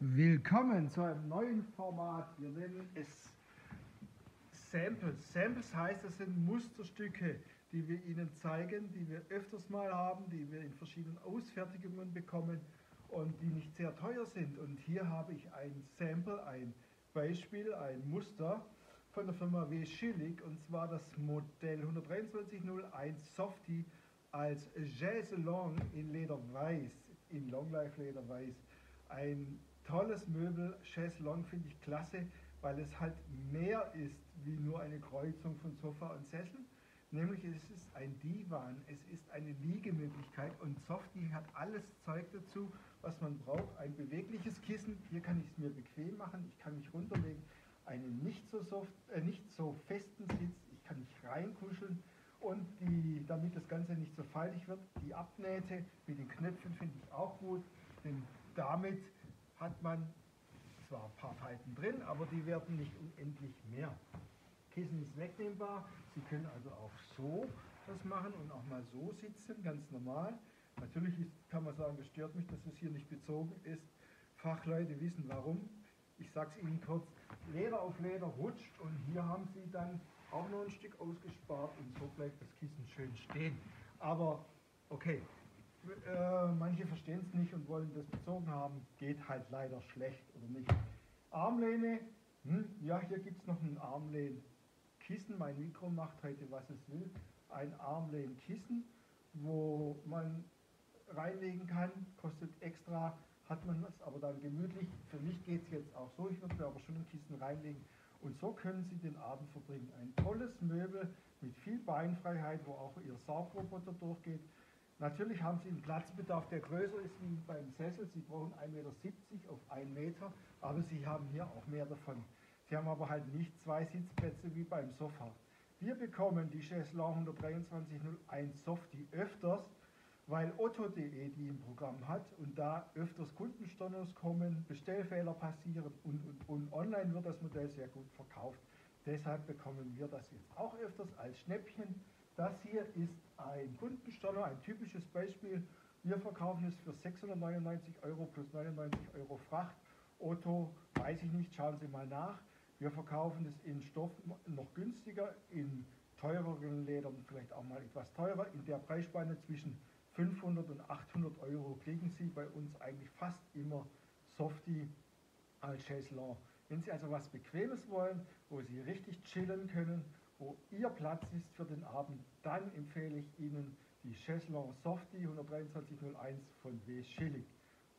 Willkommen zu einem neuen Format. Wir nennen es Samples. Samples heißt, es sind Musterstücke, die wir Ihnen zeigen, die wir öfters mal haben, die wir in verschiedenen Ausfertigungen bekommen und die nicht sehr teuer sind. Und hier habe ich ein Sample, ein Beispiel, ein Muster von der Firma W. Schillig und zwar das Modell 12301 Softie als Chaise Long in Leder Weiß, in Longlife Leder Weiß. Ein tolles Möbel, Chaiselong finde ich klasse, weil es halt mehr ist wie nur eine Kreuzung von Sofa und Sessel. Nämlich es ist ein Divan, es ist eine Liegemöglichkeit und Softie hat alles Zeug dazu, was man braucht. Ein bewegliches Kissen, hier kann ich es mir bequem machen, ich kann mich runterlegen, einen nicht so, soft, äh, nicht so festen Sitz, ich kann mich reinkuscheln und die, damit das Ganze nicht so faltig wird, die Abnähte mit den Knöpfen finde ich auch gut, denn damit hat man zwar ein paar Falten drin, aber die werden nicht unendlich mehr. Kissen ist wegnehmbar, Sie können also auch so das machen und auch mal so sitzen, ganz normal. Natürlich ist, kann man sagen, es stört mich, dass es hier nicht bezogen ist. Fachleute wissen warum. Ich sage es Ihnen kurz, Leder auf Leder rutscht und hier haben Sie dann auch noch ein Stück ausgespart und so bleibt das Kissen schön stehen. Aber okay, äh, manche verstehen es nicht und wollen das bezogen haben, geht halt leider schlecht oder nicht. Armlehne, hm, ja, hier gibt es noch ein Armlehnkissen. Mein Mikro macht heute, was es will. Ein Armlehnkissen, wo man reinlegen kann, kostet extra, hat man es aber dann gemütlich. Für mich geht es jetzt auch so, ich würde mir aber schon ein Kissen reinlegen. Und so können Sie den Abend verbringen. Ein tolles Möbel mit viel Beinfreiheit, wo auch Ihr Saugroboter durchgeht. Natürlich haben Sie einen Platzbedarf, der größer ist wie beim Sessel. Sie brauchen 1,70 Meter auf 1 Meter, aber Sie haben hier auch mehr davon. Sie haben aber halt nicht zwei Sitzplätze wie beim Sofa. Wir bekommen die Chaiselong 12301 Softie öfters, weil Otto.de die im Programm hat und da öfters Kundenstornos kommen, Bestellfehler passieren und, und, und online wird das Modell sehr gut verkauft. Deshalb bekommen wir das jetzt auch öfters als Schnäppchen. Das hier ist ein Kundensteller, ein typisches Beispiel. Wir verkaufen es für 699 Euro plus 99 Euro Fracht. Otto, weiß ich nicht, schauen Sie mal nach. Wir verkaufen es in Stoff noch günstiger, in teureren Ledern vielleicht auch mal etwas teurer. In der Preisspanne zwischen 500 und 800 Euro kriegen Sie bei uns eigentlich fast immer Softie als Chaiselon. Wenn Sie also was Bequemes wollen, wo Sie richtig chillen können, wo Ihr Platz ist für den Abend, dann empfehle ich Ihnen die Chaiselon Softie 12301 von W. Schillig.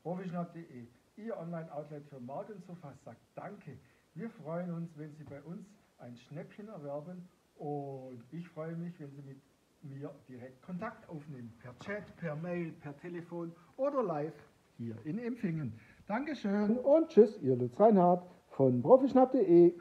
Professional.de, Ihr Online-Outlet für Markensofas, sagt Danke. Wir freuen uns, wenn Sie bei uns ein Schnäppchen erwerben und ich freue mich, wenn Sie mit mir direkt Kontakt aufnehmen. Per Chat, per Mail, per Telefon oder live hier in Empfingen. Dankeschön und tschüss, Ihr Lutz Reinhardt von Profischnapp.de.